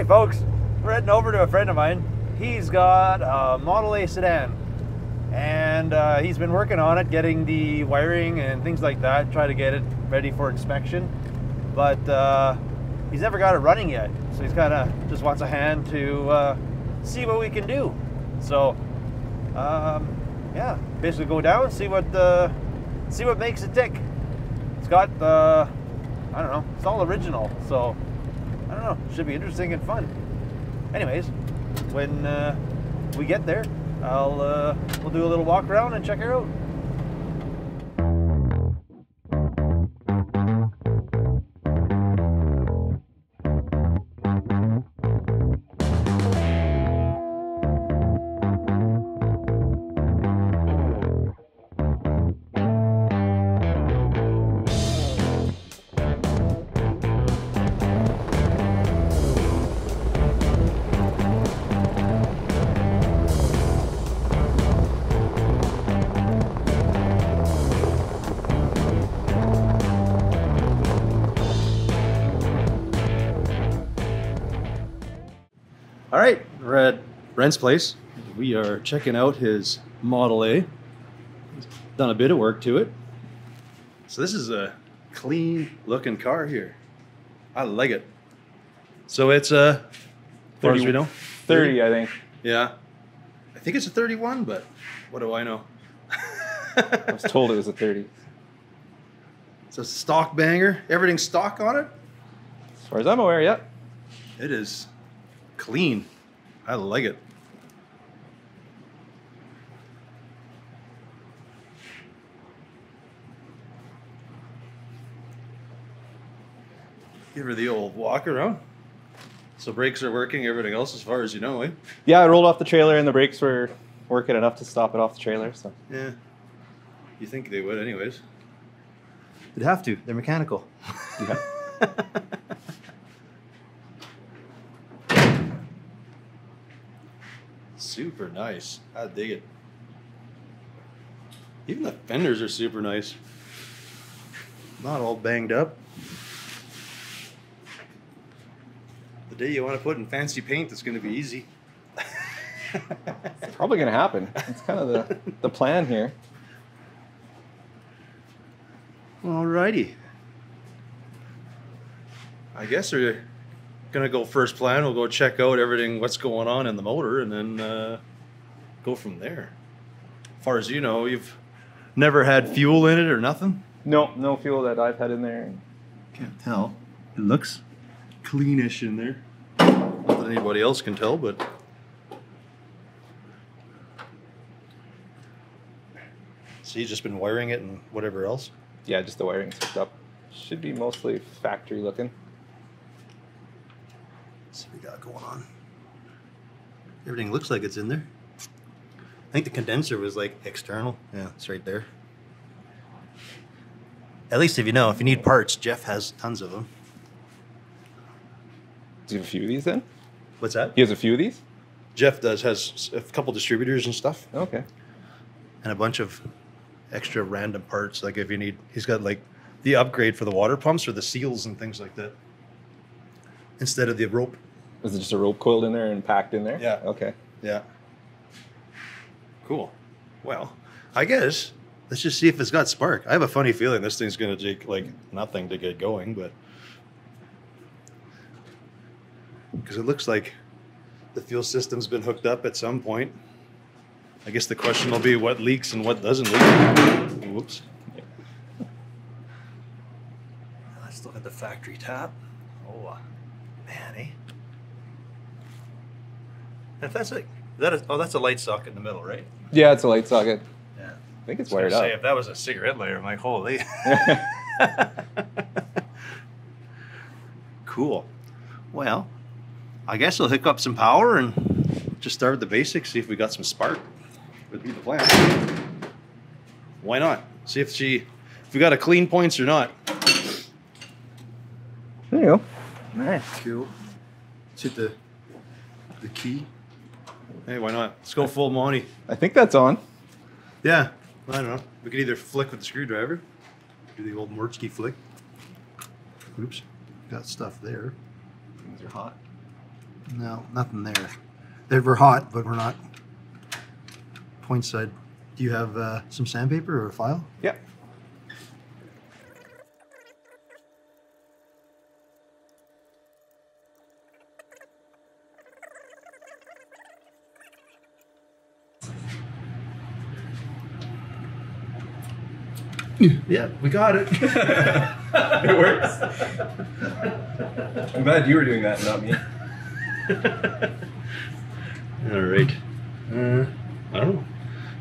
right, folks, we're heading over to a friend of mine. He's got a Model A sedan, and uh, he's been working on it, getting the wiring and things like that, try to get it ready for inspection. But uh, he's never got it running yet, so he's kind of just wants a hand to uh, see what we can do. So, um, yeah, basically go down, see what uh, see what makes it tick. It's got the, I don't know, it's all original, so don't know, should be interesting and fun. Anyways, when uh, we get there, I'll uh, we'll do a little walk around and check her out. Brent's place. We are checking out his Model A. He's done a bit of work to it. So this is a clean looking car here. I like it. So it's a, as far as we know, 30, I think. Yeah. I think it's a 31, but what do I know? I was told it was a 30. It's a stock banger. Everything's stock on it. As far as I'm aware, yeah. It is clean. I like it. Give her the old walk around. So brakes are working, everything else as far as you know, eh? Yeah, I rolled off the trailer and the brakes were working enough to stop it off the trailer. So Yeah. You think they would anyways. They'd have to. They're mechanical. yeah. Super nice. I dig it. Even the fenders are super nice. Not all banged up. You want to put in fancy paint, it's going to be easy. it's probably going to happen. It's kind of the, the plan here. Alrighty. I guess we're gonna go first plan. We'll go check out everything, what's going on in the motor, and then uh, go from there. As far as you know, you've never had fuel in it or nothing. No, no fuel that I've had in there. Can't tell. It looks cleanish in there. Not that anybody else can tell, but. So you've just been wiring it and whatever else? Yeah, just the wiring's hooked up. Should be mostly factory looking. Let's see what we got going on. Everything looks like it's in there. I think the condenser was like external. Yeah, it's right there. At least if you know, if you need parts, Jeff has tons of them. Do you have a few of these then? What's that? He has a few of these? Jeff does has a couple distributors and stuff, Okay. and a bunch of extra random parts. Like if you need, he's got like the upgrade for the water pumps or the seals and things like that. Instead of the rope. Is it just a rope coiled in there and packed in there? Yeah. Okay. Yeah. Cool. Well, I guess let's just see if it's got spark. I have a funny feeling this thing's going to take like nothing to get going, but because it looks like the fuel system's been hooked up at some point. I guess the question will be what leaks and what doesn't leak. Whoops. Let's look at the factory tap. Oh, uh, man, eh? If that's a that is, oh, that's a light socket in the middle, right? Yeah, it's a light socket. Yeah. I think it's I wired gonna up. Say, if that was a cigarette lighter, I'm like, holy. cool. Well, I guess we'll hook up some power and just start with the basics. See if we got some spark. Would be the plan. Why not? See if she, if we got a clean points or not. There you go. Nice. Cool. Let's hit the the key. Hey, why not? Let's go full Monty. I think that's on. Yeah. I don't know. We could either flick with the screwdriver, do the old Mertzke flick. Oops. Got stuff there. Things are hot. No, nothing there. They were hot, but we're not. Point side. Do you have uh, some sandpaper or a file? Yep. Yeah, we got it. it works. I'm glad you were doing that, not me. All right. Uh, I don't know.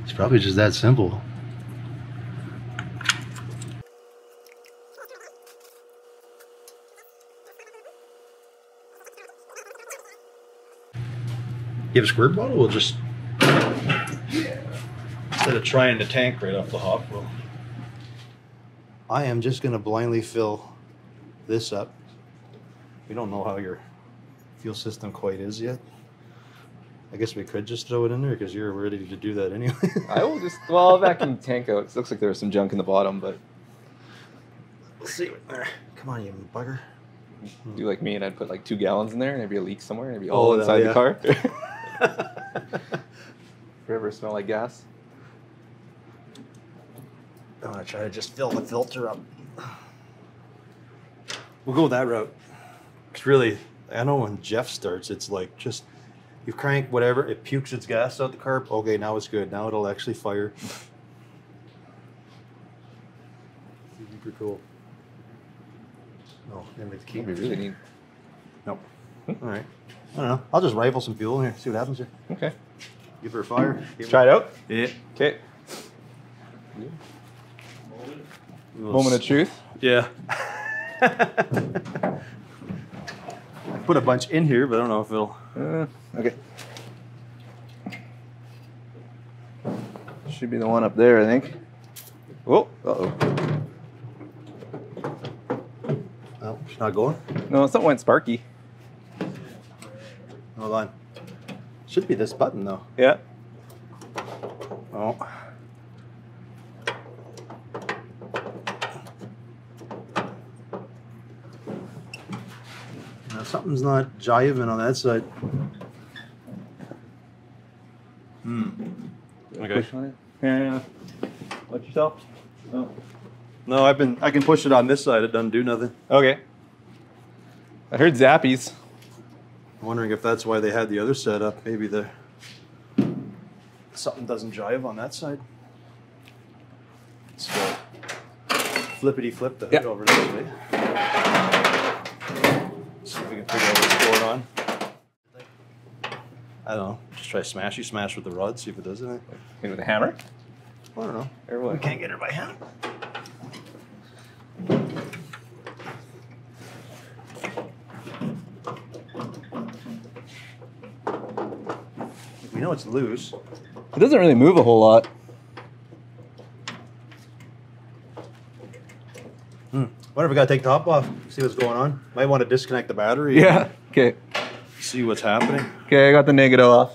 It's probably just that simple. You have a squirt bottle? We'll just. Instead of trying the tank right off the hop, we'll. I am just going to blindly fill this up. We don't know how your fuel system quite is yet. I guess we could just throw it in there because you're ready to do that anyway. I will just, well, I'll vacuum the tank out. It looks like there was some junk in the bottom, but Let's see. Come on, you bugger. do like me and I'd put like two gallons in there and there'd be a leak somewhere and it'd be Oh, all that- inside yeah. the car. Forever smell like gas. I'm gonna try to just fill the filter up. We'll go that route. Cause really, I know when Jeff starts, it's like just you crank whatever, it pukes its gas out the carb. Okay, now it's good. Now it'll actually fire. Super cool. Oh, then we have to keep. That'd be really neat. Nope. Hmm. All right. I don't know. I'll just rifle some fuel in here. See what happens here. Okay. Give her a fire. Let's try it out. Yeah. Okay. Moment of truth. Yeah. Put a bunch in here, but I don't know if it'll. Uh, okay. Should be the one up there, I think. Oh, uh oh. Oh, it's not going. No, something went sparky. Hold on. Should be this button though. Yeah. Oh. Something's not jiving on that side. Hmm. Okay. Push on it. Yeah. Watch yourself. Oh. No, I've been. I can push it on this side. It doesn't do nothing. Okay. I heard zappies. I'm wondering if that's why they had the other setup. Maybe the something doesn't jive on that side. Let's go flippity flip the hood Yeah. over this way. See if we can figure out what's going on. I don't know. Just try smashy smash with the rod. See if it does anything. Maybe with a hammer? I don't know. Or what? We can't get her by hand. We know it's loose. It doesn't really move a whole lot. Hmm. Wonder if we gotta take the top off, see what's going on. Might want to disconnect the battery. Yeah. Okay. See what's happening. Okay, I got the negative off.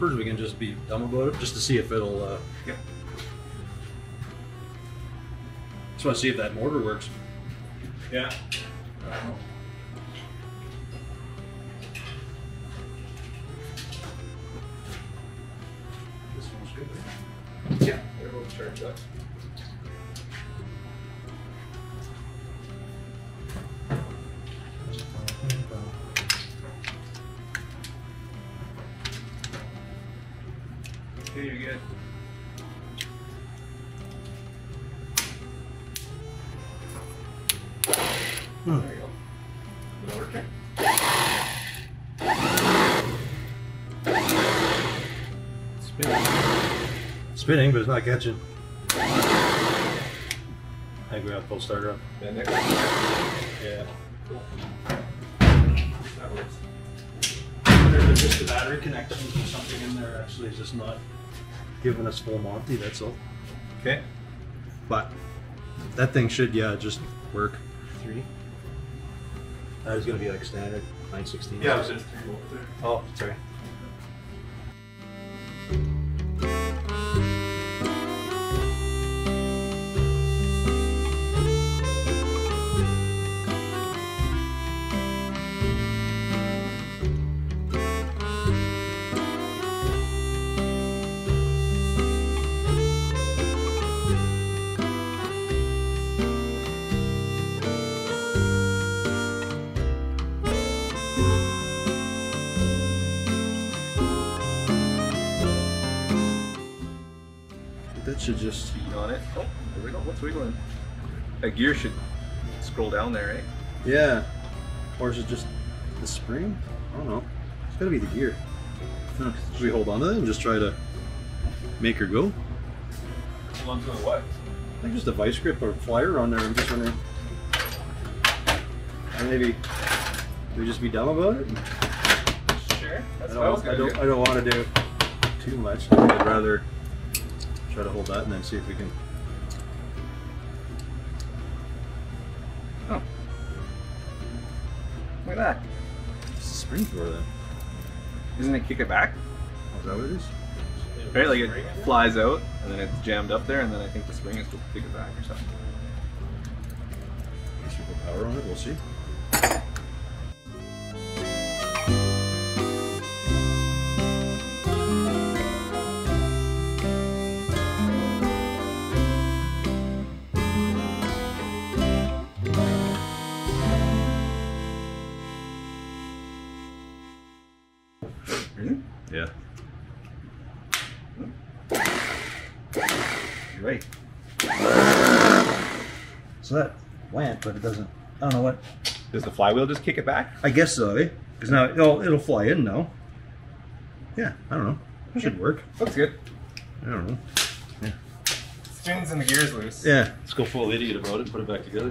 We can just be dumb about it, just to see if it'll. Uh... Yep. Just want to see if that mortar works. Yeah. This one's good. Yeah, they're both charged up. Spinning, but it's not catching. I grab full starter up. And there. Yeah. That works. There's just a battery connection or something in there actually, it's just not giving us full Monty, that's all. Okay. But that thing should, yeah, just work. Three. That is gonna be like standard, nine sixteen. Yeah, it was just three there. Oh, sorry. Should just, Speed on it. Oh, there we go. What's wiggling? That gear should scroll down there, eh? yeah. Or is it just the spring? I don't know. It's gotta be the gear. Should we hold on to it and just try to make her go? Hold on to the what? I think just a vice grip or flyer on there. I'm just wondering. Or maybe we just be dumb about it. Sure. That's I I don't. I gonna don't. do. I don't want to do too much. I'd rather try to hold that and then see if we can. Oh. Look at that. It's a spring for then. Isn't it kick it back? Oh, is that what it is? Right, like it flies out and then it's jammed up there, and then I think the spring is to kick it back or something. Guess we put power on it. We'll see. But it doesn't. I don't know what. Does the flywheel just kick it back? I guess so, eh? Because now it'll, it'll fly in now. Yeah, I don't know. It should work. Looks good. I don't know. Yeah. Spins and the gear's loose. Yeah. Let's go full idiot about it and put it back together.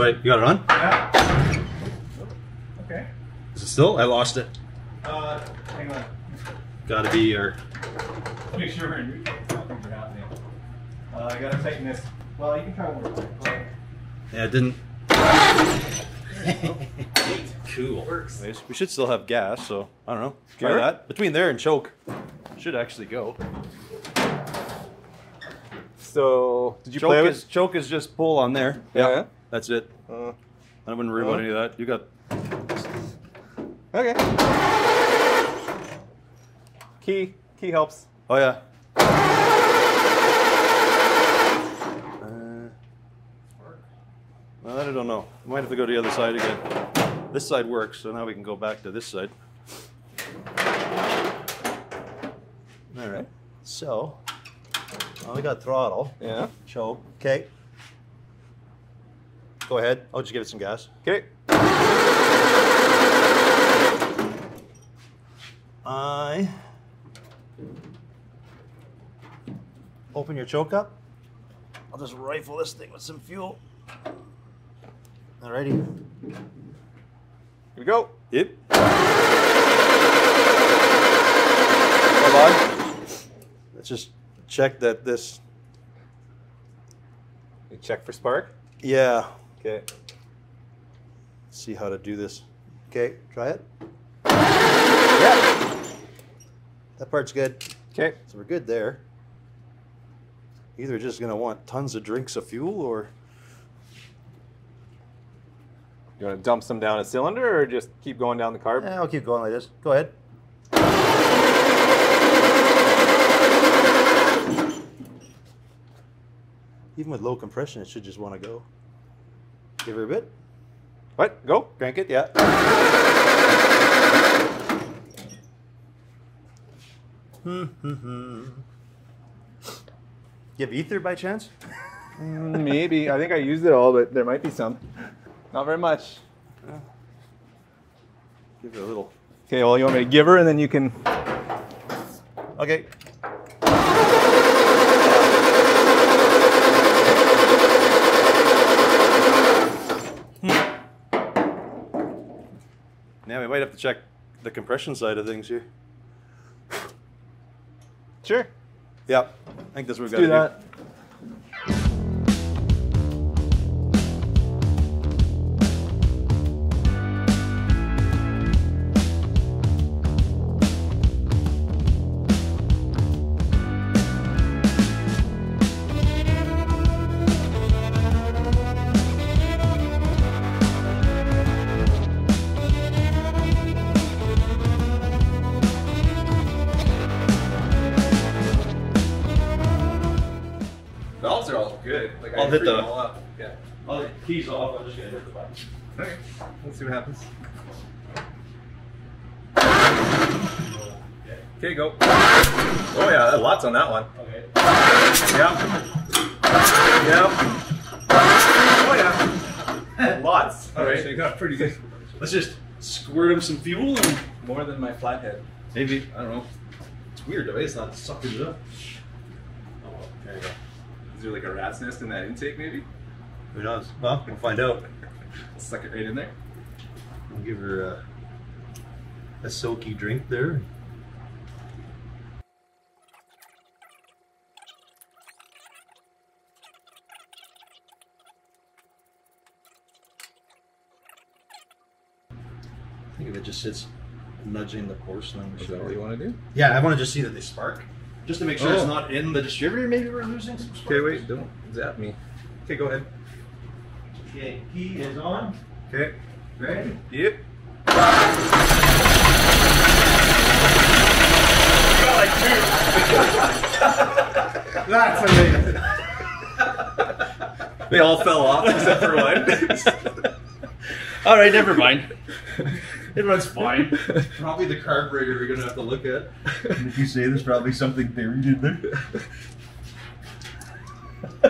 All right, you got it on? Yeah. Okay. Is it still? I lost it. Uh, hang on. Got to be our. Make sure we're in neutral. Uh, I gotta tighten this. Well, you can try one more time. Yeah, it didn't. Cool. Works. Anyways, we should still have gas, so I don't know. Try Sure. that. Between there and choke, should actually go. So, did you choke play with? is choke is just pull on there. Yeah, yeah. That's it. Uh, I wouldn't worry about Uh. any of that. You got okay. Key. Key helps. Oh yeah. Uh, well, I don't know. Might have to go to the other side again. This side works, so now we can go back to this side. All right. So, well, we got throttle, Yeah. choke. Okay. Go ahead. I'll just give it some gas. Okay. I open your choke up. I'll just rifle this thing with some fuel. Alrighty. Here we go. Yep. Hold on. Let's just check that this. You check for spark. Yeah. Okay. See how to do this. Okay, try it. Yeah. That part's good. Okay. So we're good there. Either just gonna want tons of drinks of fuel or You want to dump some down a cylinder or just keep going down the carb? Yeah, I'll keep going like this. Go ahead. Even with low compression, it should just want to go. Give her a bit. What? Go. Crank it, yeah. Hmm, hmm, hmm. You have ether by chance? Mm, Maybe. I think I used it all, but there might be some. Not very much. Give it a little. Okay, well, you want me to give her and then you can. Okay. Now we might have to check the compression side of things here. Sure. Yep. I think that's what we've Do got to that. Let's see what happens. Okay, go. Oh yeah, lots on that one. Okay. Yep. Yep. Oh yeah. lots. All right. Actually got pretty good. Let's just squirt him some fuel and More than my flathead. maybe I don't know. It's weird the way it's not sucking it up. Oh, well, there you go. Is there like a rat's nest in that intake maybe? Who knows? Well, we'll find out. Suck it right in there. We'll give her uh, a, a soaky drink there. I think if it just sits nudging the porcelain. Is that what you want to do? Yeah, I want to just see that they spark. Just to make sure Oh. it's not in the distributor, maybe we're losing some spark. Okay, wait, don't zap me. Okay, go ahead. Okay, key is on. Okay. Ready? Yep. That's amazing. They all fell off except for one. All right, never mind. It runs fine. Probably the carburetor we're gonna have to look at. And if you say there's probably something buried in there.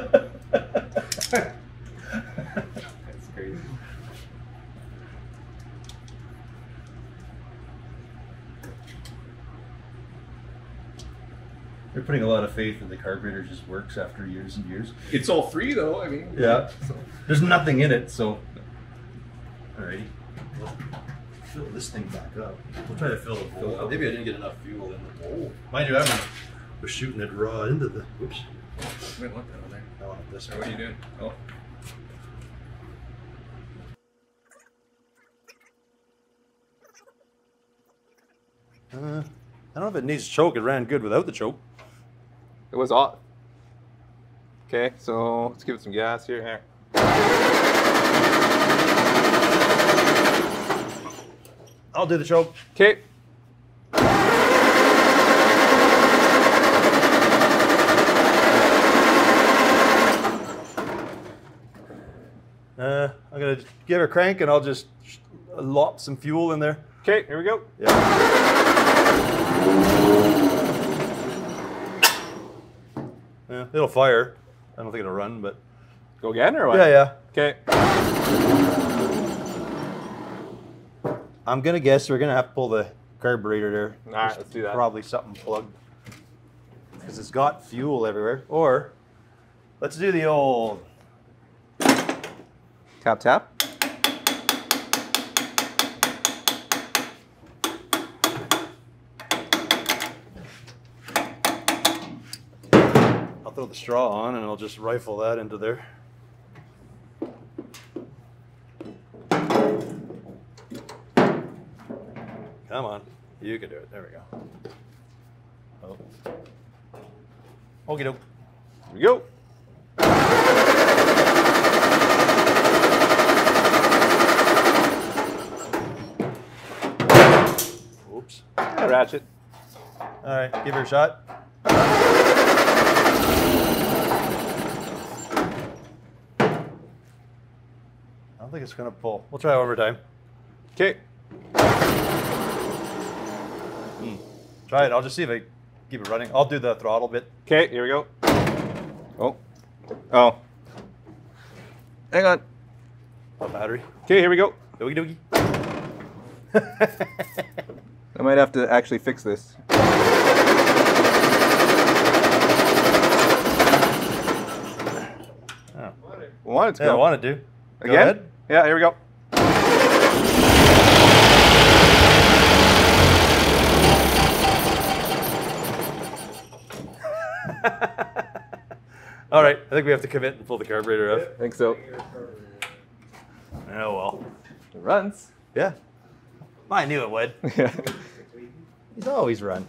They're putting a lot of faith that the carburetor just works after years and years. It's all free though. I mean. Yeah. So. There's nothing in it, so. Alrighty. We'll fill this thing back up. We'll try to fill the bowl up. Maybe I didn't get enough fuel in the bowl. Mind you, I was shooting it raw into the. Oops. We don't want that on there. I want this Or what are you doing? Oh. Uh, I don't know if it needs a choke. It ran good without the choke. It was off. Okay, so let's give it some gas here. Here. I'll do the choke. Okay. Uh, I'm gonna give her a crank and I'll just lop some fuel in there. Okay, here we go. Yeah. It'll fire. I don't think it'll run, but Go again or what? yeah, yeah. Okay. I'm gonna guess we're gonna have to pull the carburetor there. All right, There's let's do that. Probably something plugged because it's got fuel everywhere. Or let's do the old. Tap tap. The straw on and I'll just rifle that into there. Come on, you can do it. There we go. Oh. Okie doke. Here we go. Oops. Ratchet. All right, give her a shot. I don't think it's gonna pull. We'll try one more time. Okay. Hmm. Try it. I'll just see if I keep it running. I'll do the throttle bit. Okay, here we go. Oh. Oh. Hang on. The battery. Okay, here we go. Doogie doogie. I might have to actually fix this. Oh. Wanted to Yeah, I go. wanted to. Go Again? ahead. Yeah, here we go. All right, I think we have to commit and pull the carburetor off. I think so. Oh well. It runs. Yeah. I knew it would. Yeah. He's always run.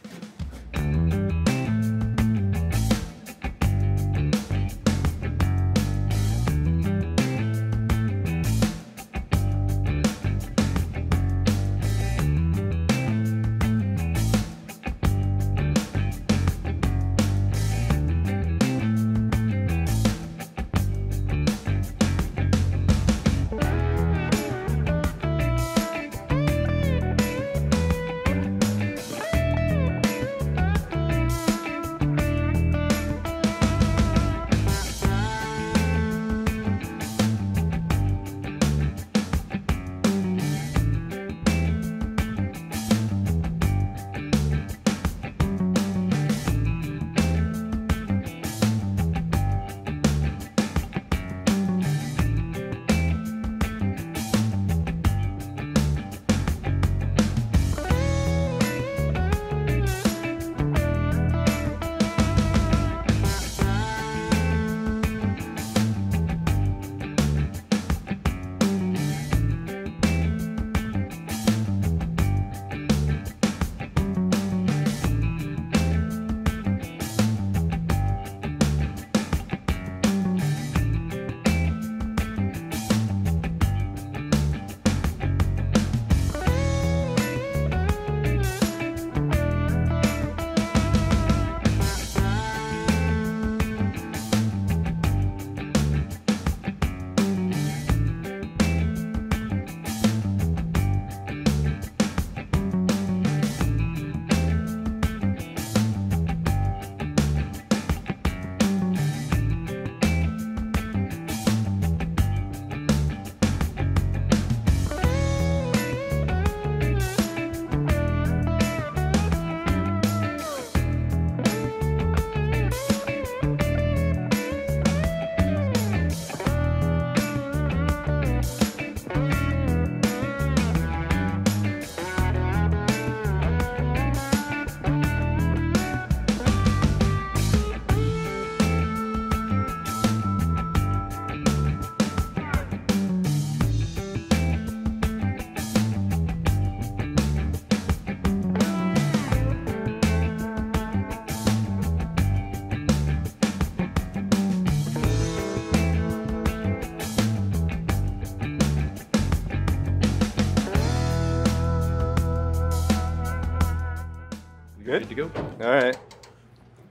All right.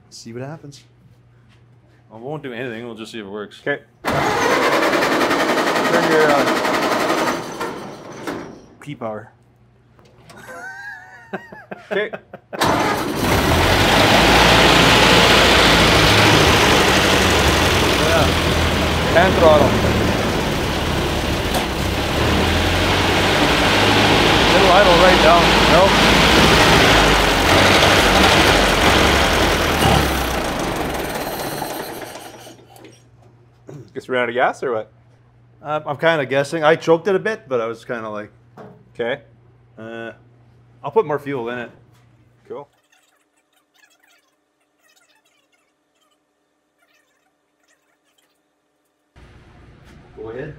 See what happens. I won't do anything. We'll just see if it works. Okay. Turn your uh, Key power. Okay. Hand throttle. It'll idle right down. Nope. Guess we ran out of gas or what? Uh, I'm kind of guessing. I choked it a bit, but I was kind of like, Okay. uh, I'll put more fuel in it. Cool. Go ahead.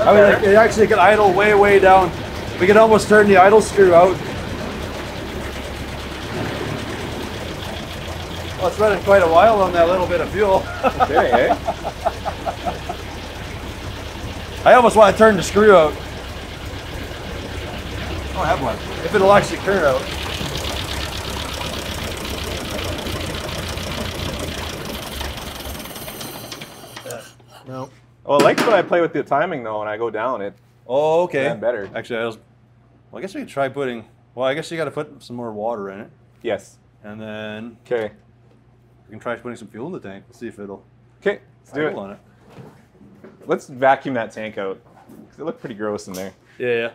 I mean, like, it actually can idle way, way down. We can almost turn the idle screw out. Well, it's running quite a while on that little bit of fuel. Okay, eh? I almost want to turn the screw out. I don't have one. If it'll actually turn out. No. Well, I like when I play with the timing though. When I go down, it Oh, okay. Better. Actually, I was. Well, I guess we could try putting. Well, I guess you got to put some more water in it, yes. and then Okay. we can try putting some fuel in the tank. Let's see if it'll Okay. Let's do it. on it. Let's vacuum that tank out. 'Cause it looked pretty gross in there. Yeah, yeah.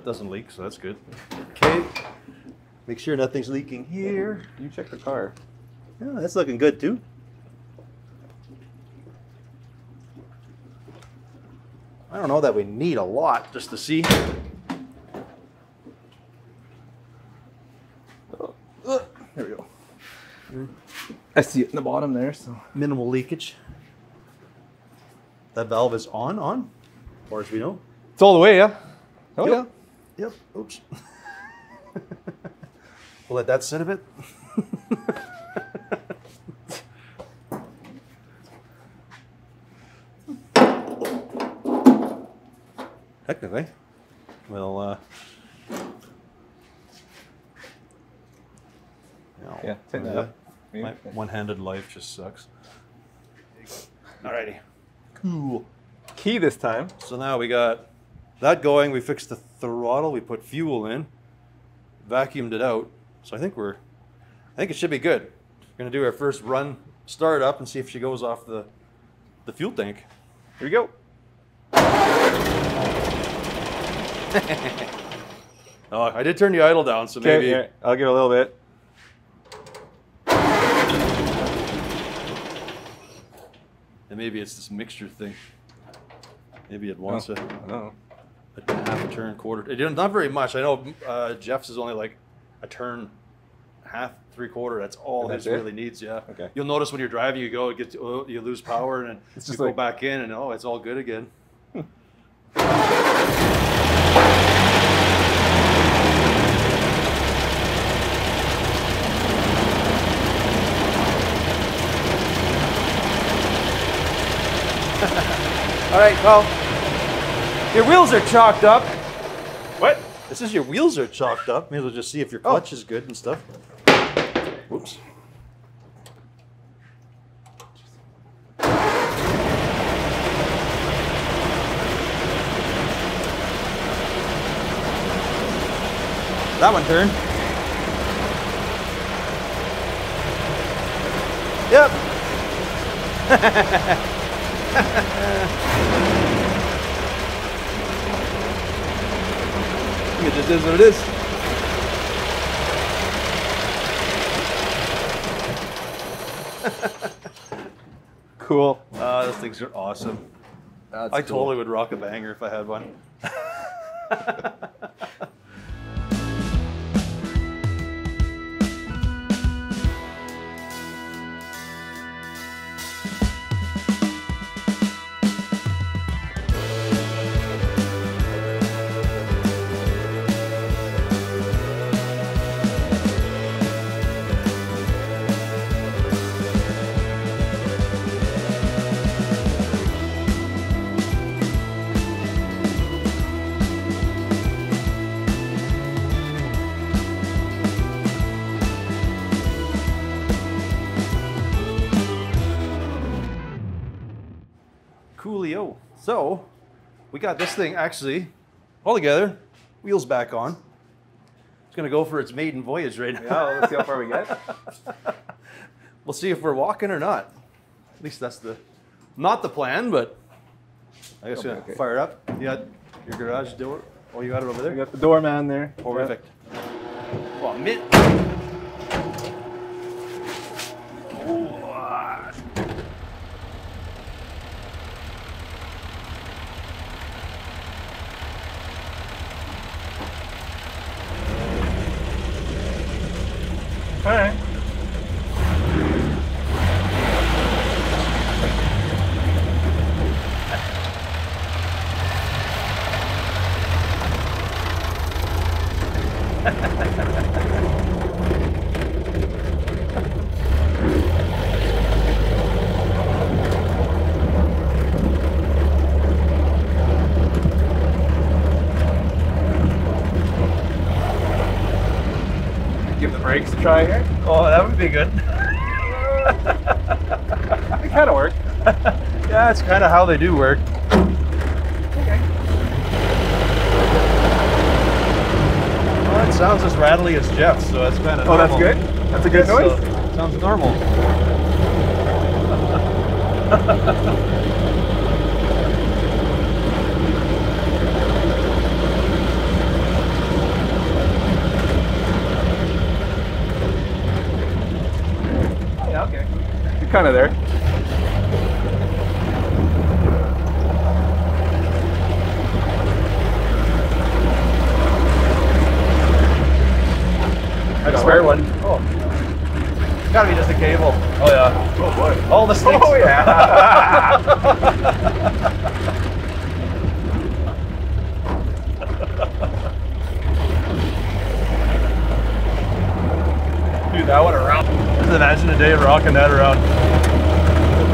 That doesn't leak, so that's good. Okay. Make sure nothing's leaking here. You check the car. Yeah, that's looking good too. I don't know that we need a lot just to see. There we go. I see it in the bottom there. So Minimal leakage. That valve is on, on, as far as we know. it's all the way, yeah. Oh Yep. Yep. Oops. we'll let that sit a bit. Technically, we'll. Uh, Yeah, tighten that up. My one-handed life just sucks. Alrighty. Cool. Key this time. So now we got that going. We fixed the throttle. We put fuel in, vacuumed it out. So I think we're, I think it should be good. We're gonna do our first run, start up, and see if she goes off the, the fuel tank. Here we go. Oh, I did turn the idle down, so maybe. I'll give it a little bit. And maybe it's this mixture thing. Maybe it wants Oh, I don't know a half a turn, quarter. Not very much. I know uh, Jeff's is only like a turn, half, three quarter. That's all he really needs. Yeah. Okay. You'll notice when you're driving, you go, it gets, oh, you lose power, and then you go back in, and oh, it's all good again. all right, Paul. Your wheels are chalked up. What? This is your wheels are chalked up. Maybe we'll just see if your oh. clutch is good and stuff. Whoops. That one turned. Yep. It just is what it is. Cool. Uh, those things are awesome. That's I cool. totally would rock a banger if I had one. Coolio. So, we got this thing actually all together, wheels back on. It's gonna go for its maiden voyage right now. Yeah, let's see how far we get. We'll see if we're walking or not. At least that's the not the plan, but I guess Okay, gonna okay. fire it up. You got your garage door. Oh, you got it over there? You got the doorman there. Perfect. Well, oh, mid- All right. Give the brakes a try here. Oh, that would be good. They kind of work. yeah, that's kind of how they do work. Well, it sounds as rattly as Jeff's, so that's kind of Oh, that's good. That's a good noise. sounds normal. Yeah, okay. You're kind of there. I spare one. Oh, Gotta be just a cable. Oh yeah. oh boy. All the sticks. Oh yeah. Dude, that one around. Just imagine a day of rocking that around.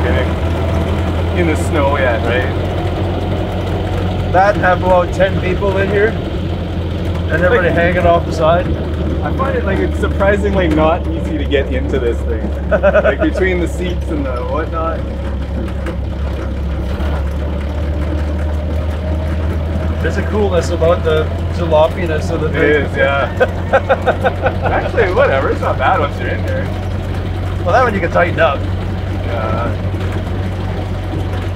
okay. In the snow yet, right? That have about 10 people in here. And everybody hanging off the side. I find it like it's surprisingly not easy to get into this thing. like between the seats and the whatnot. There's a coolness about the jalopiness of the It thing. is, yeah. Actually, whatever. It's not bad once you're in there. Well, that one you can tighten up. Yeah.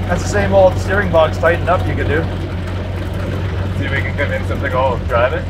That's the same old steering box tighten up you can do. See if we can convince him to go drive it.